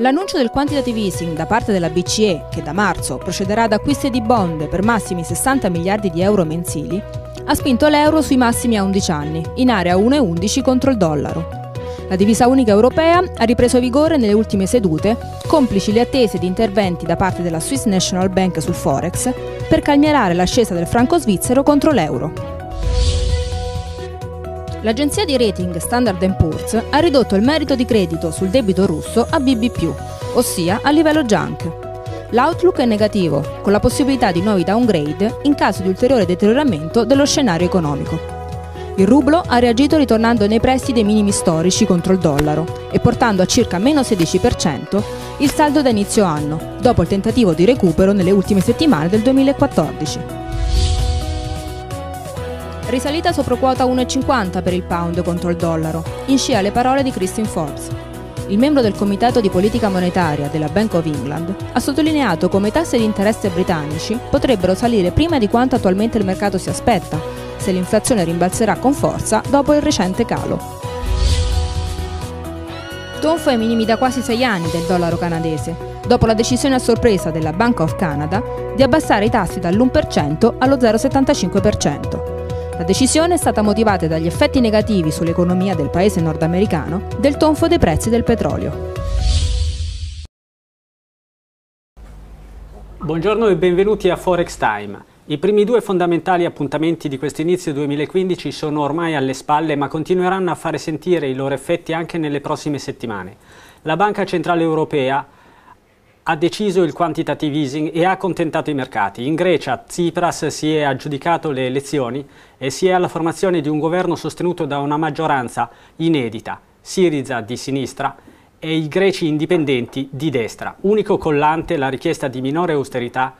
L'annuncio del quantitative easing da parte della BCE, che da marzo procederà ad acquisti di bond per massimi 60 miliardi di euro mensili, ha spinto l'euro sui massimi a 11 anni, in area 1,11 contro il dollaro. La divisa unica europea ha ripreso vigore nelle ultime sedute, complici le attese di interventi da parte della Swiss National Bank sul Forex per calmierare l'ascesa del franco svizzero contro l'euro. L'agenzia di rating Standard Poor's ha ridotto il merito di credito sul debito russo a BB+, ossia a livello junk. L'outlook è negativo, con la possibilità di nuovi downgrade in caso di ulteriore deterioramento dello scenario economico. Il rublo ha reagito ritornando nei pressi dei minimi storici contro il dollaro e portando a circa meno 16% il saldo da inizio anno, dopo il tentativo di recupero nelle ultime settimane del 2014. Risalita sopra quota 1,50 per il pound contro il dollaro, in scia alle parole di Christine Forbes. Il membro del Comitato di Politica Monetaria della Bank of England ha sottolineato come i tassi di interesse britannici potrebbero salire prima di quanto attualmente il mercato si aspetta, se l'inflazione rimbalzerà con forza dopo il recente calo. Tonfo ai minimi da quasi 6 anni del dollaro canadese, dopo la decisione a sorpresa della Bank of Canada di abbassare i tassi dall'1% allo 0,75%. La decisione è stata motivata dagli effetti negativi sull'economia del paese nordamericano del tonfo dei prezzi del petrolio. Buongiorno e benvenuti a Forex Time. I primi due fondamentali appuntamenti di questo inizio 2015 sono ormai alle spalle ma continueranno a fare sentire i loro effetti anche nelle prossime settimane. La Banca Centrale Europea ha deciso il quantitative easing e ha accontentato i mercati. In Grecia Tsipras si è aggiudicato le elezioni e si è alla formazione di un governo sostenuto da una maggioranza inedita, Siriza di sinistra e i greci indipendenti di destra, unico collante la richiesta di minore austerità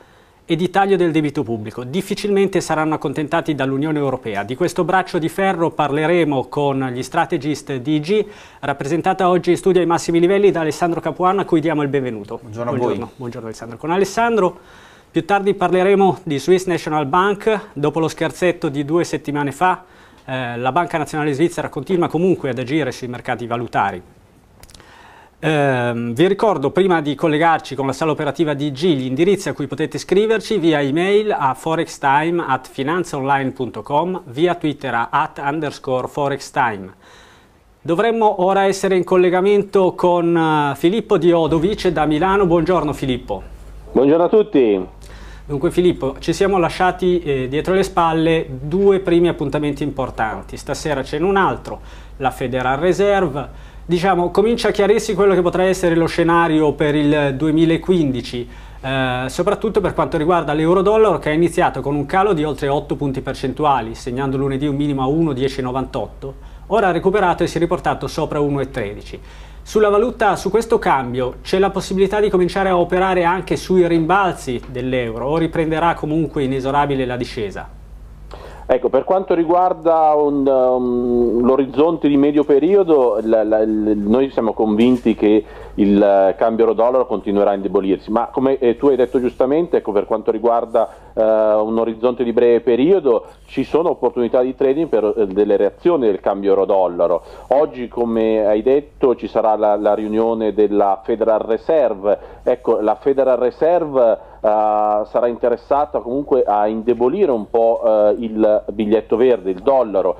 e di taglio del debito pubblico. Difficilmente saranno accontentati dall'Unione Europea. Di questo braccio di ferro parleremo con gli strategist di IG, rappresentata oggi in studio ai massimi livelli da Alessandro Capuano, a cui diamo il benvenuto. Buongiorno, Buongiorno. a voi. Buongiorno Alessandro. Con Alessandro più tardi parleremo di Swiss National Bank, dopo lo scherzetto di due settimane fa. Eh, la Banca Nazionale Svizzera continua comunque ad agire sui mercati valutari. Eh, vi ricordo prima di collegarci con la sala operativa di G gli indirizzi a cui potete scriverci via email a forextime at finanzaonline.com, via twitter a at underscore forextime. Dovremmo ora essere in collegamento con uh, Filippo di Odovice da Milano. Buongiorno Filippo. Buongiorno a tutti. Dunque Filippo, ci siamo lasciati eh, dietro le spalle due primi appuntamenti importanti. Stasera c'è un altro, la Federal Reserve diciamo, comincia a chiarirsi quello che potrà essere lo scenario per il 2015, eh, soprattutto per quanto riguarda l'euro-dollaro che ha iniziato con un calo di oltre 8 punti percentuali, segnando lunedì un minimo a 1,1098, ora ha recuperato e si è riportato sopra 1,13. Sulla valuta, su questo cambio, c'è la possibilità di cominciare a operare anche sui rimbalzi dell'euro o riprenderà comunque inesorabile la discesa? Ecco, per quanto riguarda um, l'orizzonte di medio periodo, la, la, noi siamo convinti che il cambio euro-dollaro continuerà a indebolirsi, ma come eh, tu hai detto giustamente, ecco, per quanto riguarda eh, un orizzonte di breve periodo, ci sono opportunità di trading per eh, delle reazioni del cambio euro-dollaro. Oggi, come hai detto, ci sarà la, la riunione della Federal Reserve. Ecco, la Federal Reserve Uh, sarà interessata comunque a indebolire un po' uh, il biglietto verde, il dollaro.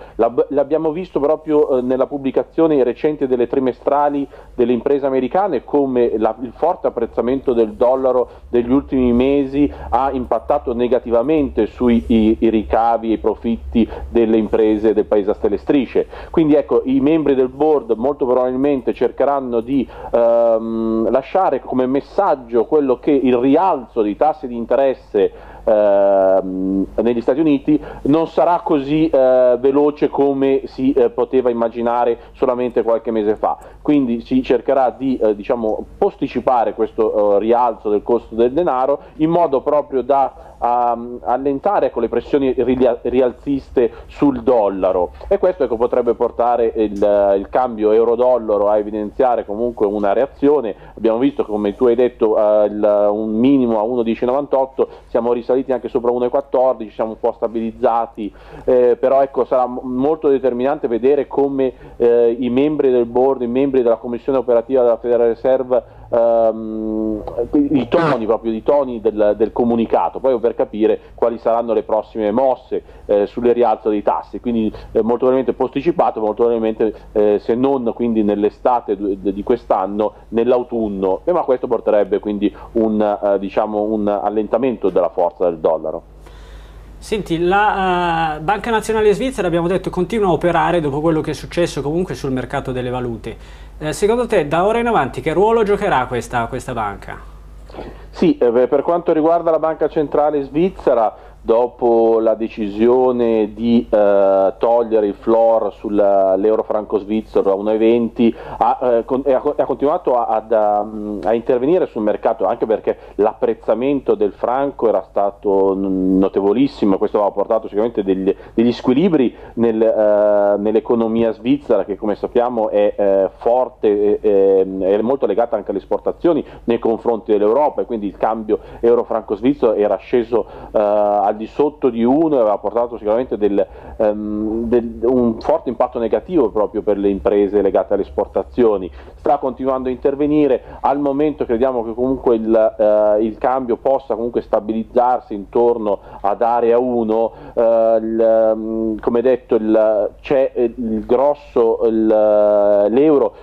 l'abbiamo visto proprio uh, nella pubblicazione recente delle trimestrali delle imprese americane come la, il forte apprezzamento del dollaro degli ultimi mesi ha impattato negativamente sui i, i ricavi e i profitti delle imprese del paese a stelle strisce. Quindi ecco, i membri del board molto probabilmente cercheranno di ehm, lasciare come messaggio quello che il rialzo dei tassi di interesse ehm, negli Stati Uniti non sarà così eh, veloce come si eh, poteva immaginare solamente qualche mese fa. Quindi si cercherà di eh, diciamo, posticipare questo eh, rialzo del costo del denaro in modo proprio da a, allentare ecco, le pressioni rialziste sul dollaro e questo ecco, potrebbe portare il, il cambio euro-dollaro a evidenziare comunque una reazione. Abbiamo visto come tu hai detto uh, il, un minimo a 1,1098, siamo risaliti anche sopra 1,14, siamo un po' stabilizzati, eh, però ecco, sarà molto determinante vedere come eh, i membri del board, i membri della commissione operativa della Federal Reserve ehm, i toni proprio i toni del, del, comunicato, poi per capire quali saranno le prossime mosse eh, sulle rialzo dei tassi, quindi eh, molto probabilmente posticipato, molto probabilmente eh, se non quindi nell'estate di quest'anno, nell'autunno, ma questo porterebbe quindi un, eh, diciamo, un allentamento della forza del dollaro. Senti, la uh, Banca Nazionale Svizzera abbiamo detto continua a operare dopo quello che è successo comunque sul mercato delle valute. Eh, secondo te da ora in avanti che ruolo giocherà questa, questa banca? Sì, eh, per quanto riguarda la Banca Centrale Svizzera, dopo la decisione di eh, togliere il floor sull'euro franco svizzero a 1,20 ha, eh, ha, continuato a, a, a, intervenire sul mercato anche perché l'apprezzamento del franco era stato notevolissimo, questo ha portato sicuramente degli, degli squilibri nel, eh, nell'economia svizzera che come sappiamo è eh, forte, è molto legata anche alle esportazioni nei confronti dell'Europa e quindi il cambio euro-franco svizzero era sceso eh, di sotto di 1 e aveva portato sicuramente del, um, del, un forte impatto negativo proprio per le imprese legate alle esportazioni. Sta continuando a intervenire, al momento crediamo che comunque il, uh, il cambio possa comunque stabilizzarsi intorno ad area 1, uh, il, um, come detto c'è il grosso, l'euro,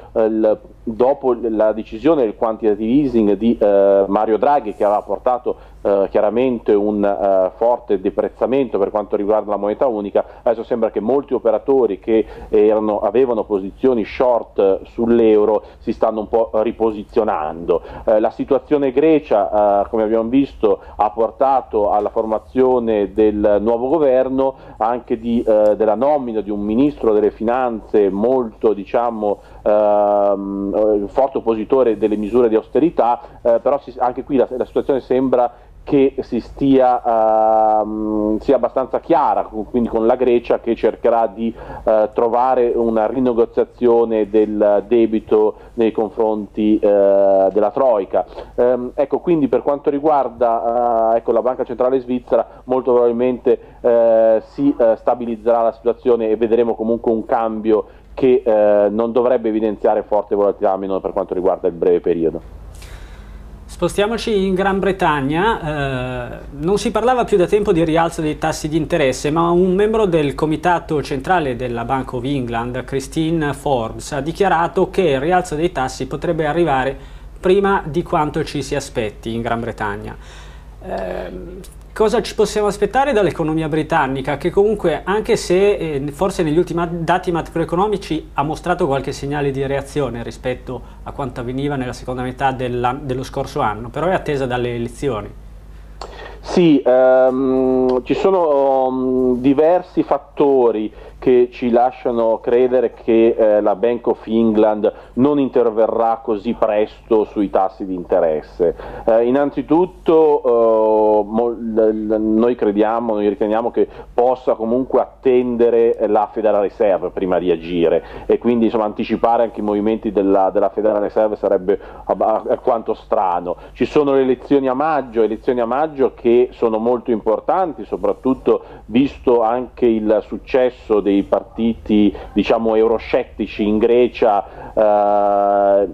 dopo la decisione del quantitative easing di Mario Draghi che aveva portato uh, chiaramente un uh, forte deprezzamento per quanto riguarda la moneta unica, adesso sembra che molti operatori che erano, avevano posizioni short sull'euro si stanno un po' riposizionando. la situazione Grecia, come abbiamo visto, ha portato alla formazione del nuovo governo, anche di, della nomina di un ministro delle finanze molto diciamo, ehm, eh, forte oppositore delle misure di austerità, eh, però si, anche qui la, la situazione sembra che si stia, uh, sia abbastanza chiara, quindi con la Grecia che cercherà di uh, trovare una rinegoziazione del debito nei confronti uh, della Troica. Um, ecco, quindi per quanto riguarda ecco, la Banca Centrale Svizzera, molto probabilmente si stabilizzerà la situazione e vedremo comunque un cambio che eh, non dovrebbe evidenziare forte volatilità almeno per quanto riguarda il breve periodo. Spostiamoci in Gran Bretagna, eh, non si parlava più da tempo di rialzo dei tassi di interesse, ma un membro del comitato centrale della Bank of England, Christine Forbes, ha dichiarato che il rialzo dei tassi potrebbe arrivare prima di quanto ci si aspetti in Gran Bretagna. Eh, Cosa ci possiamo aspettare dall'economia britannica che comunque anche se eh, forse negli ultimi dati macroeconomici ha mostrato qualche segnale di reazione rispetto a quanto avveniva nella seconda metà dello scorso anno, però è attesa dalle elezioni. Sì, ehm, ci sono um, diversi fattori che ci lasciano credere che eh, la Bank of England non interverrà così presto sui tassi di interesse. Eh, innanzitutto eh, noi crediamo, noi riteniamo che possa comunque attendere la Federal Reserve prima di agire e quindi insomma, anticipare anche i movimenti della, della Federal Reserve sarebbe alquanto strano. Ci sono le elezioni a maggio, elezioni a maggio che sono molto importanti, soprattutto visto anche il successo dei dei partiti diciamo euroscettici in Grecia eh,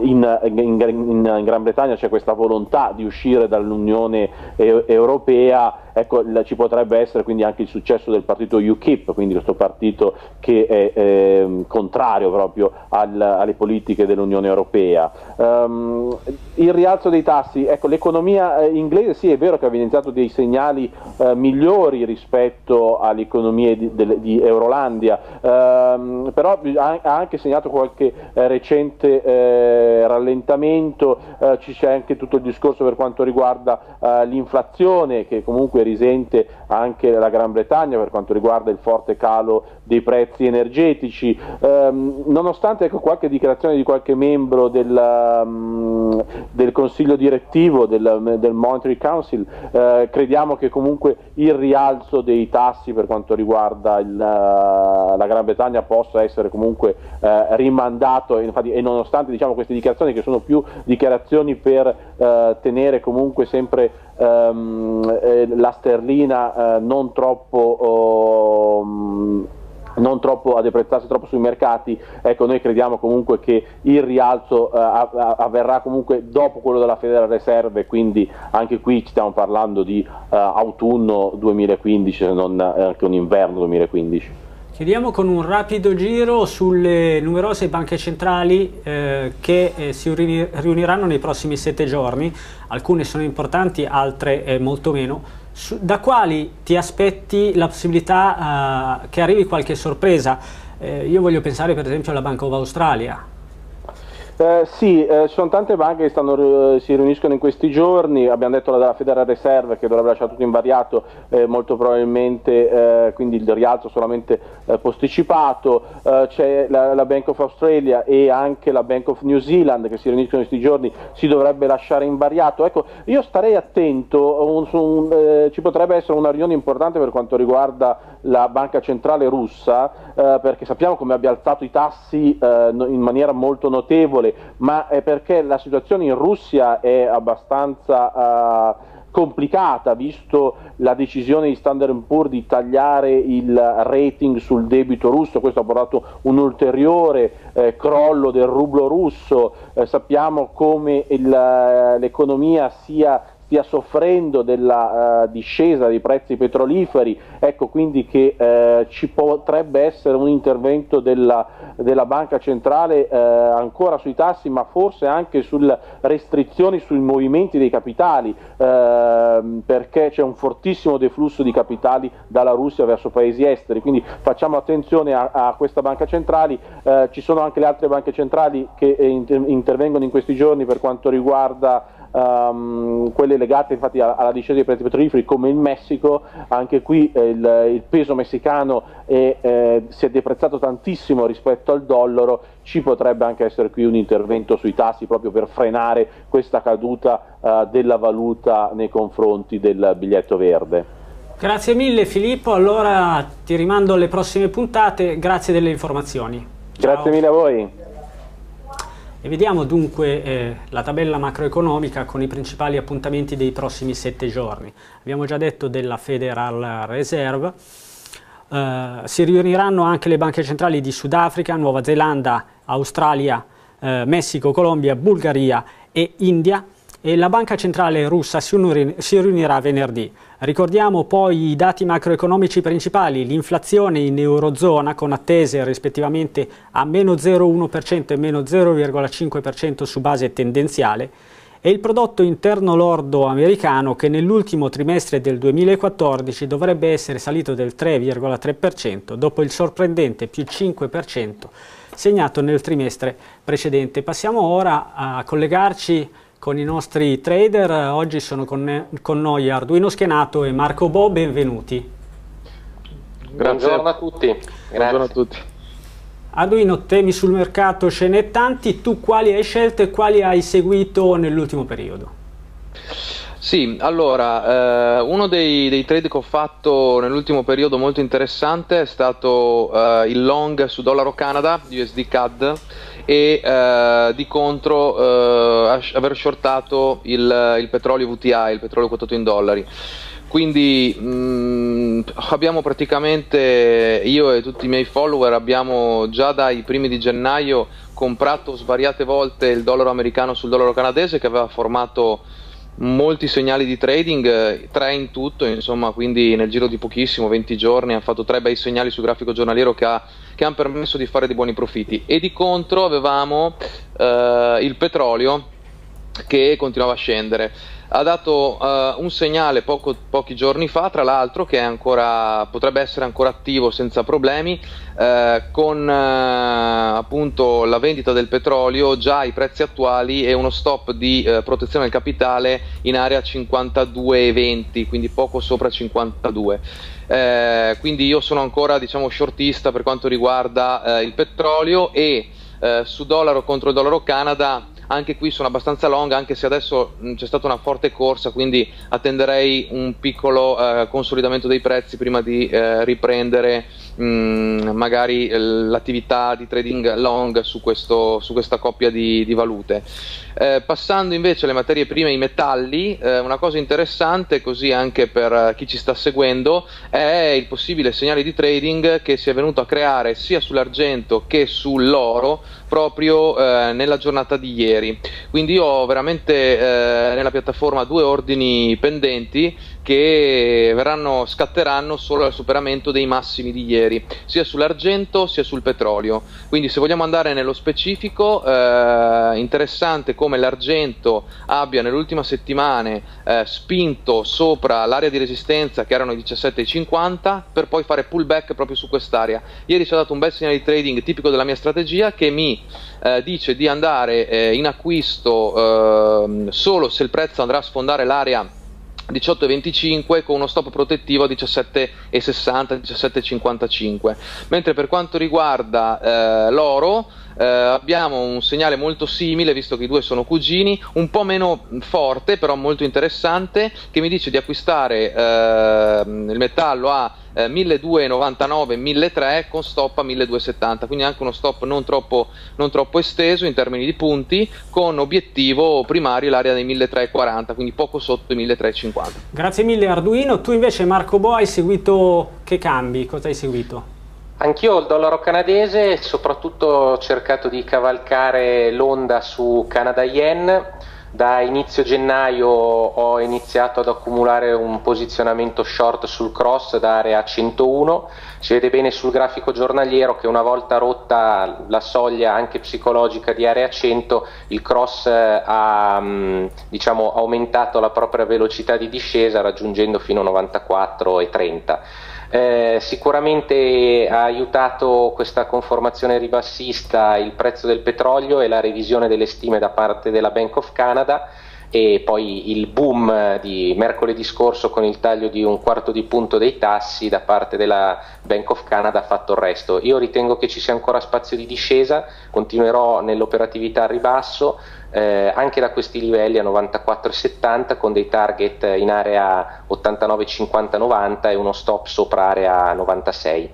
in, in, in, Gran Bretagna c'è questa volontà di uscire dall'Unione Europea ecco, ci potrebbe essere quindi anche il successo del partito UKIP, quindi questo partito che è eh, contrario proprio al, alle politiche dell'Unione Europea. Um, il rialzo dei tassi, ecco, l'economia eh, inglese sì è vero che ha evidenziato dei segnali eh, migliori rispetto alle economie di, di, di Eurolandia, ehm, però ha, ha, anche segnato qualche eh, recente eh, rallentamento, eh, ci c'è anche tutto il discorso per quanto riguarda l'inflazione che comunque risente anche la Gran Bretagna per quanto riguarda il forte calo dei prezzi energetici, ehm, nonostante ecco, qualche dichiarazione di qualche membro del, um, del Consiglio direttivo del, del Monetary Council, eh, crediamo che comunque il rialzo dei tassi per quanto riguarda il, uh, la Gran Bretagna possa essere comunque uh, rimandato. E, infatti, e nonostante diciamo, queste dichiarazioni che sono più dichiarazioni per uh, tenere comunque sempre um, eh, la sterlina non troppo um, non troppo a deprezzarsi troppo sui mercati, ecco noi crediamo comunque che il rialzo eh, avverrà comunque dopo quello della Federal Reserve, quindi anche qui stiamo parlando di eh, autunno 2015 se non eh, anche un inverno 2015. Chiudiamo con un rapido giro sulle numerose banche centrali eh, che eh, si riuniranno nei prossimi sette giorni, alcune sono importanti, altre eh, molto meno. Su, da quali ti aspetti la possibilità uh, che arrivi qualche sorpresa? Eh, io voglio pensare per esempio alla Bank of Australia, eh, sì, eh, ci sono tante banche che stanno, eh, si riuniscono in questi giorni, abbiamo detto la della Federal Reserve che dovrebbe lasciare tutto invariato, eh, molto probabilmente eh, quindi il rialzo solamente eh, posticipato, c'è la, la, Bank of Australia e anche la Bank of New Zealand che si riuniscono in questi giorni, si dovrebbe lasciare invariato. Ecco, io starei attento, un, un, ci potrebbe essere una riunione importante per quanto riguarda la banca centrale russa, perché sappiamo come abbia alzato i tassi in maniera molto notevole ma è perché la situazione in Russia è abbastanza uh, complicata, visto la decisione di Standard Poor's di tagliare il rating sul debito russo, questo ha portato un ulteriore eh, crollo del rublo russo, eh, sappiamo come l'economia sia stia soffrendo della uh, discesa dei prezzi petroliferi, ecco quindi che uh, ci potrebbe essere un intervento della, della Banca Centrale uh, ancora sui tassi ma forse anche sulle restrizioni sui movimenti dei capitali perché c'è un fortissimo deflusso di capitali dalla Russia verso paesi esteri, quindi facciamo attenzione a, a questa Banca Centrale, ci sono anche le altre banche centrali che eh, inter intervengono in questi giorni per quanto riguarda um, quelle legate infatti alla discesa dei prezzi petroliferi come il Messico, anche qui eh, il, il, peso messicano è, eh, si è deprezzato tantissimo rispetto al dollaro, ci potrebbe anche essere qui un intervento sui tassi proprio per frenare questa caduta uh, della valuta nei confronti del biglietto verde. Grazie mille Filippo, allora ti rimando alle prossime puntate, grazie delle informazioni. Ciao. Grazie mille a voi. E vediamo dunque eh, la tabella macroeconomica con i principali appuntamenti dei prossimi sette giorni. Abbiamo già detto della Federal Reserve, eh, si riuniranno anche le banche centrali di Sudafrica, Nuova Zelanda, Australia, eh, Messico, Colombia, Bulgaria e India e la Banca Centrale russa si, riunirà venerdì. Ricordiamo poi i dati macroeconomici principali, l'inflazione in Eurozona con attese rispettivamente a meno 0,1% e meno 0,5% su base tendenziale e il prodotto interno lordo americano che nell'ultimo trimestre del 2014 dovrebbe essere salito del 3,3% dopo il sorprendente più 5% segnato nel trimestre precedente. Passiamo ora a collegarci con i nostri trader. Oggi sono con, con noi Arduino Schenato e Marco Bo, benvenuti. Grazie. Buongiorno a tutti. Grazie. Buongiorno a tutti. Arduino, temi sul mercato ce n'è tanti, tu quali hai scelto e quali hai seguito nell'ultimo periodo? Sì, allora, eh, uno dei, dei, trade che ho fatto nell'ultimo periodo molto interessante è stato eh, il long su dollaro Canada USD CAD e eh, di contro eh, aver shortato il, il, petrolio VTI, il petrolio quotato in dollari. Quindi mh, mm, abbiamo praticamente, io e tutti i miei follower abbiamo già dai primi di gennaio comprato svariate volte il dollaro americano sul dollaro canadese che aveva formato molti segnali di trading, tre in tutto, insomma, quindi nel giro di pochissimo, 20 giorni, hanno fatto tre bei segnali sul grafico giornaliero che, ha, che hanno permesso di fare dei buoni profitti. E di contro avevamo eh, il petrolio che continuava a scendere ha dato uh, un segnale poco, pochi giorni fa, tra l'altro, che ancora, potrebbe essere ancora attivo senza problemi, uh, con uh, appunto la vendita del petrolio già ai prezzi attuali e uno stop di protezione del capitale in area 52,20, quindi poco sopra 52. quindi io sono ancora diciamo shortista per quanto riguarda il petrolio e su dollaro contro dollaro Canada anche qui sono abbastanza long, anche se adesso mh, c'è stata una forte corsa, quindi attenderei un piccolo eh, consolidamento dei prezzi prima di eh, riprendere mm, magari l'attività di trading long su, questo, su questa coppia di, di valute. Eh, passando invece alle materie prime e ai metalli, eh, una cosa interessante, così anche per chi ci sta seguendo, è il possibile segnale di trading che si è venuto a creare sia sull'argento che sull'oro proprio eh, nella giornata di ieri. Quindi io ho veramente eh, nella piattaforma due ordini pendenti che verranno, scatteranno solo al superamento dei massimi di ieri, sia sull'argento sia sul petrolio. Quindi se vogliamo andare nello specifico, eh, interessante come l'argento abbia nelle ultime settimane eh, spinto sopra l'area di resistenza che erano i 17,50 per poi fare pullback proprio su quest'area. Ieri ci ha dato un bel segnale di trading tipico della mia strategia che mi eh, dice di andare eh, in acquisto ehm, solo se il prezzo andrà a sfondare l'area 18,25 con uno stop protettivo a 17,60 17,55 mentre per quanto riguarda eh, l'oro eh, abbiamo un segnale molto simile visto che i due sono cugini un po' meno forte però molto interessante che mi dice di acquistare eh, il metallo a eh, 1299 1300 con stop a 1270 quindi anche uno stop non troppo, non troppo esteso in termini di punti con obiettivo primario l'area dei 1340 quindi poco sotto i 1350 grazie mille Arduino tu invece Marco Boa hai seguito che cambi? cosa hai seguito? Anch'io il dollaro canadese, soprattutto ho cercato di cavalcare l'onda su Canada Yen da inizio gennaio ho iniziato ad accumulare un posizionamento short sul cross da area 101, si vede bene sul grafico giornaliero che una volta rotta la soglia anche psicologica di area 100 il cross eh, ha mm, diciamo, aumentato la propria velocità di discesa raggiungendo fino a 94,30. Eh, sicuramente ha aiutato questa conformazione ribassista il prezzo del petrolio e la revisione delle stime da parte della Bank of Canada e poi il boom di mercoledì scorso con il taglio di un quarto di punto dei tassi da parte della Bank of Canada ha fatto il resto. Io ritengo che ci sia ancora spazio di discesa, continuerò nell'operatività a ribasso, eh, anche da questi livelli a 94,70 con dei target in area 89,50-90 e uno stop sopra area 96.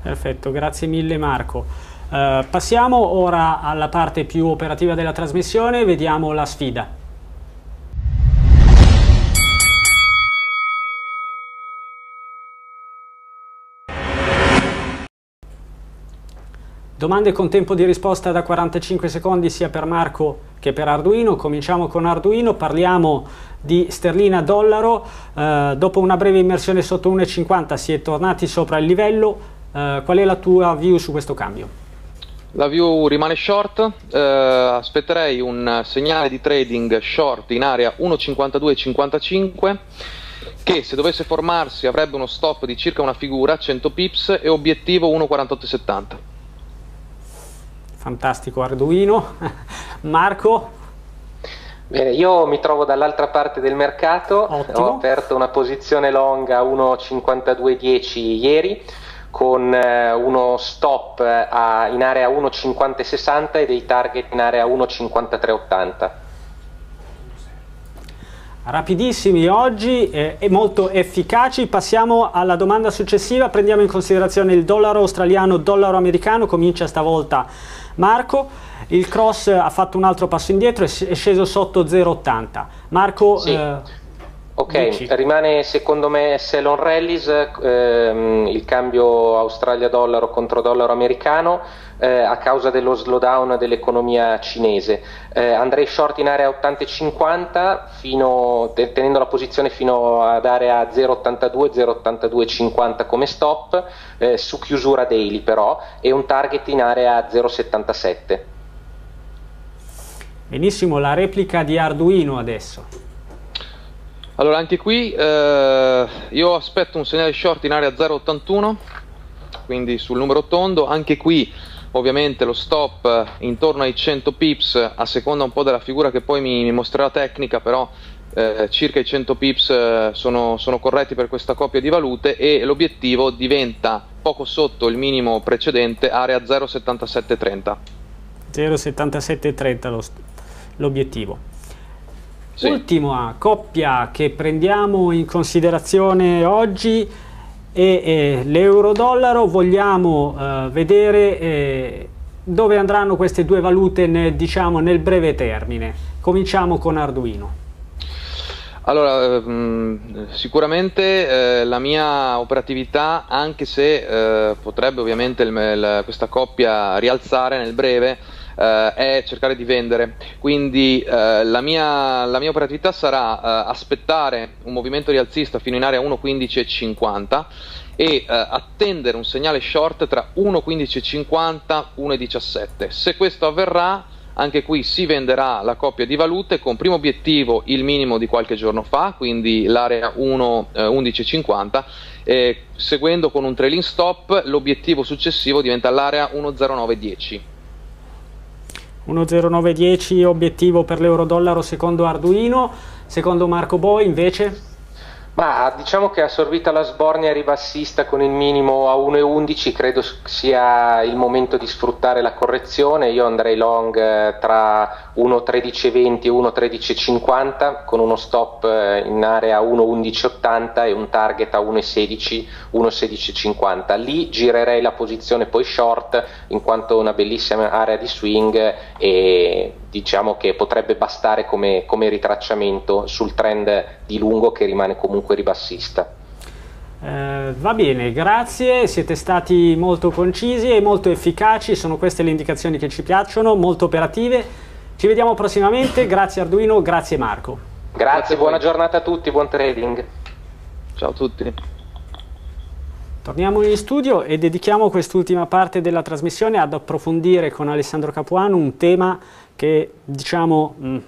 Perfetto, grazie mille Marco. Uh, passiamo ora alla parte più operativa della trasmissione, vediamo la sfida. Domande con tempo di risposta da 45 secondi sia per Marco che per Arduino. Cominciamo con Arduino, parliamo di sterlina dollaro. Eh, dopo una breve immersione sotto 1,50 si è tornati sopra il livello. Eh, qual è la tua view su questo cambio? La view rimane short, eh, aspetterei un segnale di trading short in area 1,5255 che se dovesse formarsi avrebbe uno stop di circa una figura, 100 pips e obiettivo 1,4870 fantastico Arduino. Marco? Bene, io mi trovo dall'altra parte del mercato, Ottimo. ho aperto una posizione long a 1,5210 ieri con eh, uno stop a, in area 1,5060 e dei target in area 1,5380 rapidissimi oggi eh, e molto efficaci. Passiamo alla domanda successiva, prendiamo in considerazione il dollaro australiano, dollaro americano, comincia stavolta Marco. Il cross ha fatto un altro passo indietro, è sceso sotto 0,80. Marco... Sì. Eh, Ok, Dici. rimane secondo me sell on rallies, ehm, il cambio Australia-dollaro contro dollaro americano eh, a causa dello slowdown dell'economia cinese. Eh, andrei short in area 80-50 fino, te, tenendo la posizione fino ad area 0,82-0,82,50 come stop, eh, su chiusura daily però, e un target in area 0,77. Benissimo, la replica di Arduino adesso. Allora anche qui eh, io aspetto un segnale short in area 0,81 quindi sul numero tondo anche qui ovviamente lo stop intorno ai 100 pips a seconda un po' della figura che poi mi, mi mostrerà tecnica però eh, circa i 100 pips eh, sono, sono, corretti per questa coppia di valute e l'obiettivo diventa poco sotto il minimo precedente area 0,7730 0,7730 l'obiettivo sì. Ultima coppia che prendiamo in considerazione oggi e eh, l'euro-dollaro vogliamo eh, vedere eh, dove andranno queste due valute nel, diciamo, nel breve termine. Cominciamo con Arduino. Allora, ehm, sicuramente eh, la mia operatività, anche se eh, potrebbe ovviamente questa coppia rialzare nel breve, eh, è cercare di vendere. Quindi eh, la mia, la, mia, operatività sarà eh, aspettare un movimento rialzista fino in area 1.15.50 e eh, attendere un segnale short tra 1.15.50 e 1.17. Se questo avverrà anche qui si venderà la coppia di valute con primo obiettivo il minimo di qualche giorno fa, quindi l'area 1.1150, eh, seguendo con un trailing stop l'obiettivo successivo diventa l'area 1.0910. 1.0910 obiettivo per l'euro-dollaro secondo Arduino, secondo Marco Boi invece? Ma diciamo che assorbita la sbornia ribassista con il minimo a 1,11 credo sia il momento di sfruttare la correzione. Io andrei long eh, tra 1,1320 e 1,1350 con uno stop eh, in area 1,1180 e un target a 1,16, 1,1650. Lì girerei la posizione poi short in quanto una bellissima area di swing e diciamo che potrebbe bastare come, come ritracciamento sul trend di lungo che rimane comunque ribassista. Eh, va bene, grazie, siete stati molto concisi e molto efficaci, sono queste le indicazioni che ci piacciono, molto operative. Ci vediamo prossimamente, grazie Arduino, grazie Marco. Grazie, grazie buona giornata a tutti, buon trading. Ciao a tutti. Torniamo in studio e dedichiamo quest'ultima parte della trasmissione ad approfondire con Alessandro Capuano un tema che diciamo mh,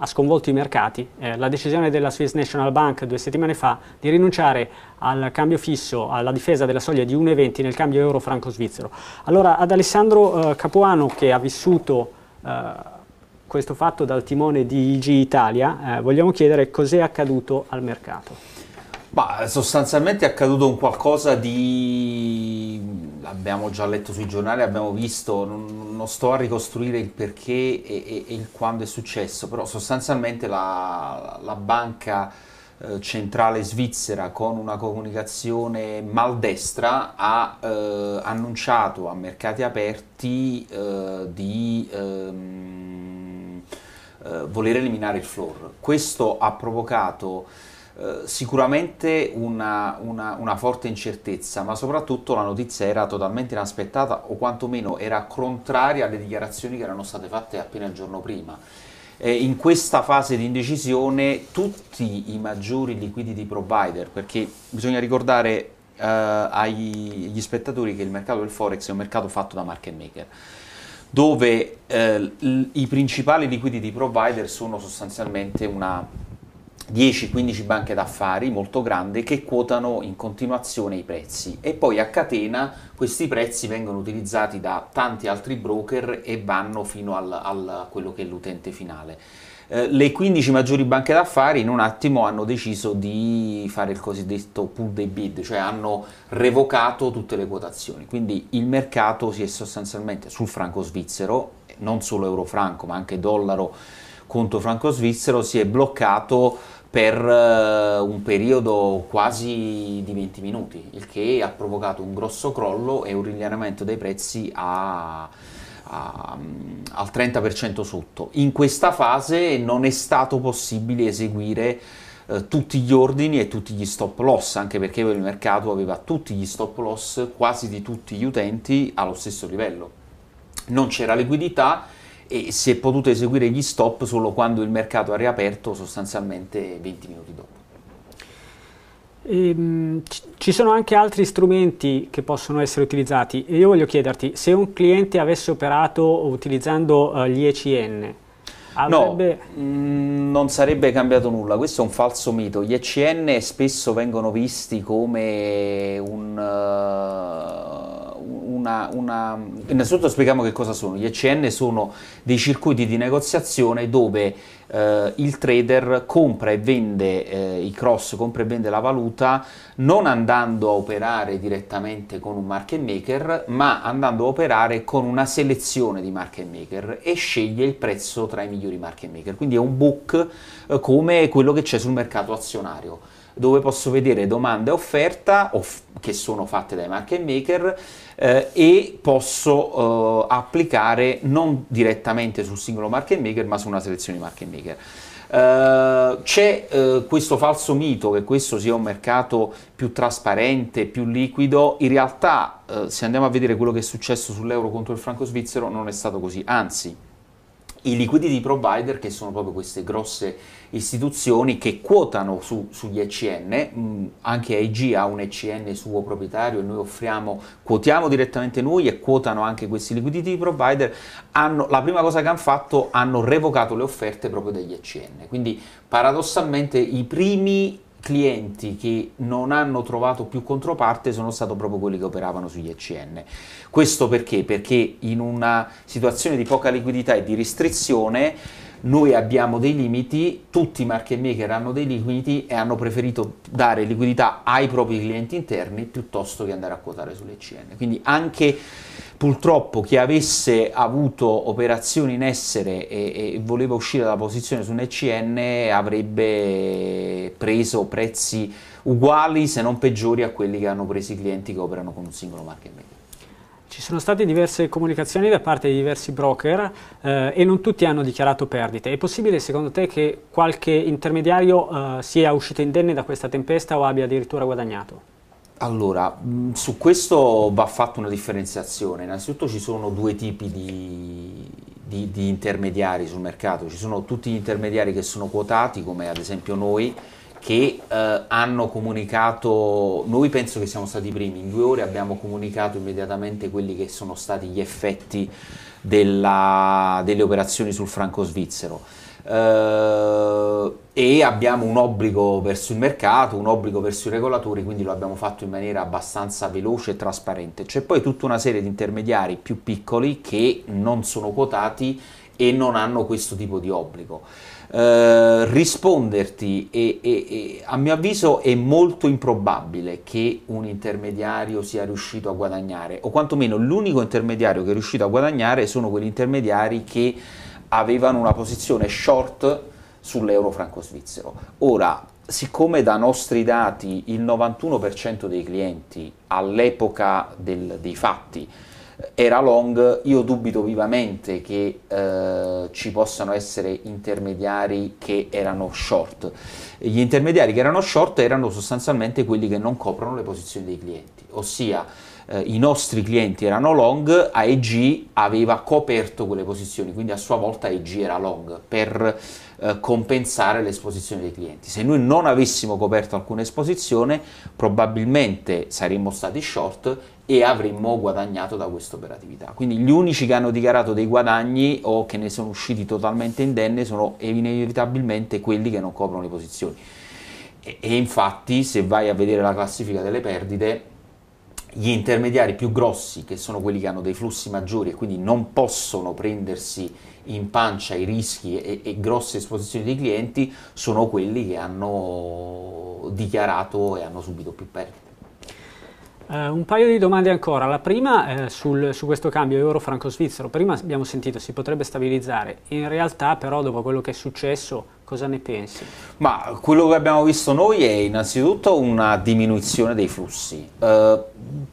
ha sconvolto i mercati, eh, la decisione della Swiss National Bank due settimane fa di rinunciare al cambio fisso, alla difesa della soglia di 1,20 nel cambio euro-franco svizzero. Allora ad Alessandro eh, Capuano che ha vissuto eh, questo fatto dal timone di IG Italia, eh, vogliamo chiedere cos'è accaduto al mercato. Ma sostanzialmente è accaduto un qualcosa di... abbiamo già letto sui giornali, abbiamo visto, non, non sto a ricostruire il perché e, e, e, il quando è successo, però sostanzialmente la, la banca eh, centrale svizzera con una comunicazione maldestra ha eh, annunciato a mercati aperti eh, di ehm, eh, voler eliminare il floor. Questo ha provocato sicuramente una, una, una, forte incertezza, ma soprattutto la notizia era totalmente inaspettata o quantomeno era contraria alle dichiarazioni che erano state fatte appena il giorno prima. Eh, in questa fase di indecisione tutti i maggiori liquidity provider, perché bisogna ricordare eh, agli spettatori che il mercato del Forex è un mercato fatto da market maker dove eh, i principali liquidity provider sono sostanzialmente una 10-15 banche d'affari molto grandi che quotano in continuazione i prezzi e poi a catena questi prezzi vengono utilizzati da tanti altri broker e vanno fino a quello che è l'utente finale. Eh, le 15 maggiori banche d'affari in un attimo hanno deciso di fare il cosiddetto pull day bid, cioè hanno revocato tutte le quotazioni, quindi il mercato si è sostanzialmente sul franco svizzero, non solo euro franco ma anche dollaro conto franco svizzero, si è bloccato per uh, un periodo quasi di 20 minuti, il che ha provocato un grosso crollo e un rigliamento dei prezzi a, a, al 30% sotto. In questa fase non è stato possibile eseguire uh, tutti gli ordini e tutti gli stop loss, anche perché il mercato aveva tutti gli stop loss quasi di tutti gli utenti allo stesso livello. Non c'era liquidità e si è potuto eseguire gli stop solo quando il mercato ha riaperto sostanzialmente 20 minuti dopo. Ehm, ci sono anche altri strumenti che possono essere utilizzati e io voglio chiederti se un cliente avesse operato utilizzando uh, gli ECN avrebbe... No, mh, non sarebbe cambiato nulla, questo è un falso mito. Gli ECN spesso vengono visti come un... Uh, una, una, innanzitutto spieghiamo che cosa sono. Gli ECN sono dei circuiti di negoziazione dove eh, il trader compra e vende eh, i cross, compra e vende la valuta non andando a operare direttamente con un market maker, ma andando a operare con una selezione di market maker e sceglie il prezzo tra i migliori market maker. Quindi è un book eh, come quello che c'è sul mercato azionario dove posso vedere domanda e offerta off- che sono fatte dai market maker eh, e posso eh, applicare non direttamente sul singolo market maker ma su una selezione di market maker. Uh, c'è uh, questo falso mito che questo sia un mercato più trasparente, più liquido, in realtà uh, se andiamo a vedere quello che è successo sull'euro contro il franco svizzero non è stato così, anzi i liquidity provider, che sono proprio queste grosse istituzioni che quotano su, sugli ECN, mh, anche AIG ha un ECN suo proprietario e noi offriamo, quotiamo direttamente noi e quotano anche questi liquidity provider, hanno, la prima cosa che hanno fatto hanno revocato le offerte proprio degli ECN, quindi paradossalmente i primi clienti che non hanno trovato più controparte sono stati proprio quelli che operavano sugli ECN. Questo perché? Perché in una situazione di poca liquidità e di restrizione noi abbiamo dei limiti, tutti i market maker hanno dei limiti e hanno preferito dare liquidità ai propri clienti interni piuttosto che andare a quotare sulle ECN. Quindi anche purtroppo chi avesse avuto operazioni in essere e, e voleva uscire dalla posizione su un ECN avrebbe preso prezzi uguali se non peggiori a quelli che hanno preso i clienti che operano con un singolo market maker. Ci sono state diverse comunicazioni da parte di diversi broker eh, e non tutti hanno dichiarato perdite. È possibile secondo te che qualche intermediario eh, sia uscito indenne da questa tempesta o abbia addirittura guadagnato? Allora, mm, su questo va fatta una differenziazione. Innanzitutto ci sono due tipi di, di, di intermediari sul mercato. Ci sono tutti gli intermediari che sono quotati, come ad esempio noi, che eh, hanno comunicato, noi penso che siamo stati i primi, in due ore abbiamo comunicato immediatamente quelli che sono stati gli effetti della, delle operazioni sul franco svizzero. Uh, e abbiamo un obbligo verso il mercato, un obbligo verso i regolatori, quindi lo abbiamo fatto in maniera abbastanza veloce e trasparente. C'è poi tutta una serie di intermediari più piccoli che non sono quotati e non hanno questo tipo di obbligo. Uh, risponderti e, e, e, a mio avviso è molto improbabile che un intermediario sia riuscito a guadagnare o quantomeno l'unico intermediario che è riuscito a guadagnare sono quegli intermediari che avevano una posizione short sull'euro franco svizzero. Ora, siccome da nostri dati il 91% dei clienti all'epoca dei fatti eh, era long, io dubito vivamente che eh, ci possano essere intermediari che erano short. Gli intermediari che erano short erano sostanzialmente quelli che non coprono le posizioni dei clienti, ossia eh, i nostri clienti erano long, AEG aveva coperto quelle posizioni, quindi a sua volta AEG era long per eh, compensare l'esposizione dei clienti. Se noi non avessimo coperto alcuna esposizione, probabilmente saremmo stati short e avremmo guadagnato da questa operatività. Quindi gli unici che hanno dichiarato dei guadagni o che ne sono usciti totalmente indenne sono inevitabilmente quelli che non coprono le posizioni. E, e infatti se vai a vedere la classifica delle perdite, gli intermediari più grossi, che sono quelli che hanno dei flussi maggiori e quindi non possono prendersi in pancia i rischi e, e grosse esposizioni dei clienti, sono quelli che hanno dichiarato e hanno subito più perdite. Uh, un paio di domande ancora. La prima eh, sul, su questo cambio euro-franco svizzero. Prima abbiamo sentito si potrebbe stabilizzare, in realtà però dopo quello che è successo cosa ne pensi? Ma quello che abbiamo visto noi è innanzitutto una diminuzione dei flussi, uh,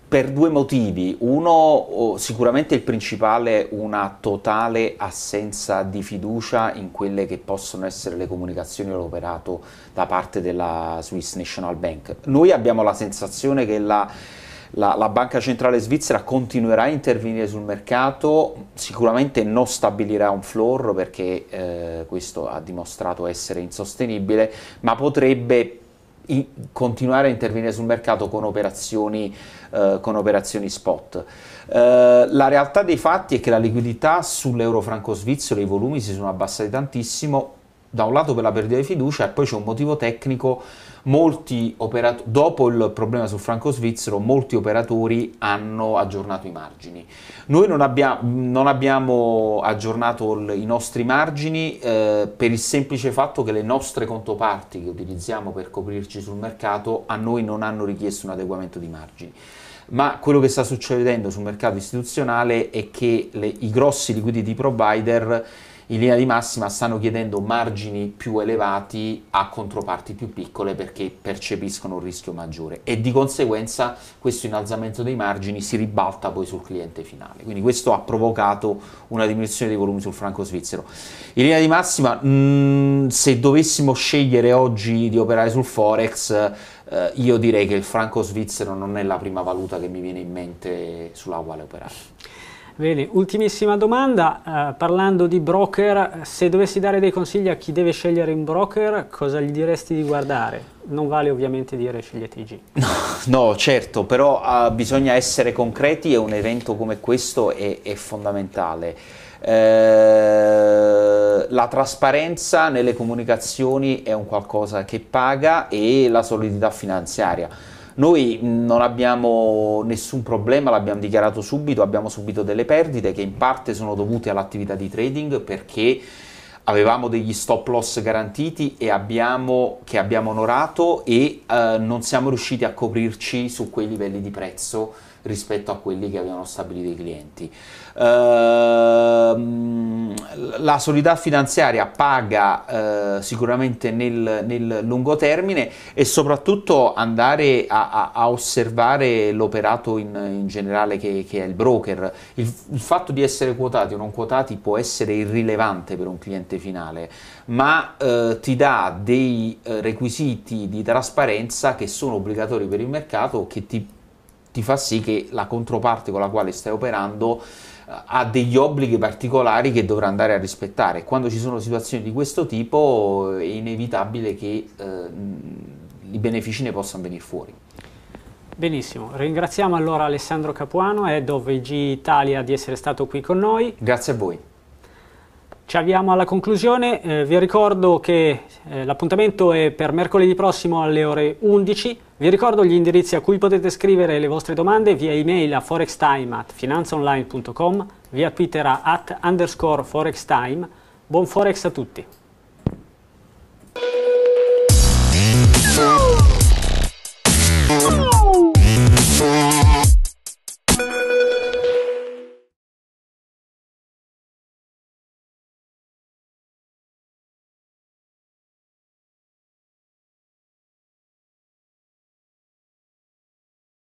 per due motivi. Uno, sicuramente il principale, una totale assenza di fiducia in quelle che possono essere le comunicazioni e l'operato da parte della Swiss National Bank. Noi abbiamo la sensazione che la la, la, Banca Centrale Svizzera continuerà a intervenire sul mercato, sicuramente non stabilirà un floor perché eh, questo ha dimostrato essere insostenibile, ma potrebbe in, continuare a intervenire sul mercato con operazioni, eh, con operazioni spot. Eh, la realtà dei fatti è che la liquidità sull'euro franco svizzero, i volumi si sono abbassati tantissimo, da un lato per la perdita di fiducia e poi c'è un motivo tecnico molti operatori, dopo il problema sul franco svizzero, molti operatori hanno aggiornato i margini. Noi non, abbia, non abbiamo aggiornato i nostri margini eh, per il semplice fatto che le nostre contoparti che utilizziamo per coprirci sul mercato a noi non hanno richiesto un adeguamento di margini ma quello che sta succedendo sul mercato istituzionale è che le, i grossi liquidity provider in linea di massima stanno chiedendo margini più elevati a controparti più piccole perché percepiscono un rischio maggiore e di conseguenza questo innalzamento dei margini si ribalta poi sul cliente finale. Quindi questo ha provocato una diminuzione dei volumi sul franco svizzero. In linea di massima, mh, mm, se dovessimo scegliere oggi di operare sul Forex, eh, io direi che il franco svizzero non è la prima valuta che mi viene in mente sulla quale operare. Bene, ultimissima domanda, eh, parlando di broker, se dovessi dare dei consigli a chi deve scegliere un broker, cosa gli diresti di guardare? Non vale ovviamente dire scegliete IG. No, no certo, però uh, bisogna essere concreti e un evento come questo è, è fondamentale. Eh, la trasparenza nelle comunicazioni è un qualcosa che paga e la solidità finanziaria noi non abbiamo nessun problema, l'abbiamo dichiarato subito, abbiamo subito delle perdite che in parte sono dovute all'attività di trading perché avevamo degli stop loss garantiti e abbiamo, che abbiamo onorato e eh, non siamo riusciti a coprirci su quei livelli di prezzo rispetto a quelli che avevano stabilito i clienti. Uh, la solidità finanziaria paga uh, sicuramente nel, nel, lungo termine e soprattutto andare a, a, a osservare l'operato in, in, generale che, che, è il broker. Il, il fatto di essere quotati o non quotati può essere irrilevante per un cliente finale, ma uh, ti dà dei eh, requisiti di trasparenza che sono obbligatori per il mercato che ti ti fa sì che la controparte con la quale stai operando eh, ha degli obblighi particolari che dovrà andare a rispettare. Quando ci sono situazioni di questo tipo è inevitabile che eh, i benefici ne possano venire fuori. Benissimo, ringraziamo allora Alessandro Capuano, Head of IG Italia, di essere stato qui con noi. Grazie a voi. Ci avviamo alla conclusione, eh, vi ricordo che eh, l'appuntamento è per mercoledì prossimo alle ore 11, vi ricordo gli indirizzi a cui potete scrivere le vostre domande via email a forextime at finanzaonline.com, via twitter at underscore forextime, buon forex a tutti!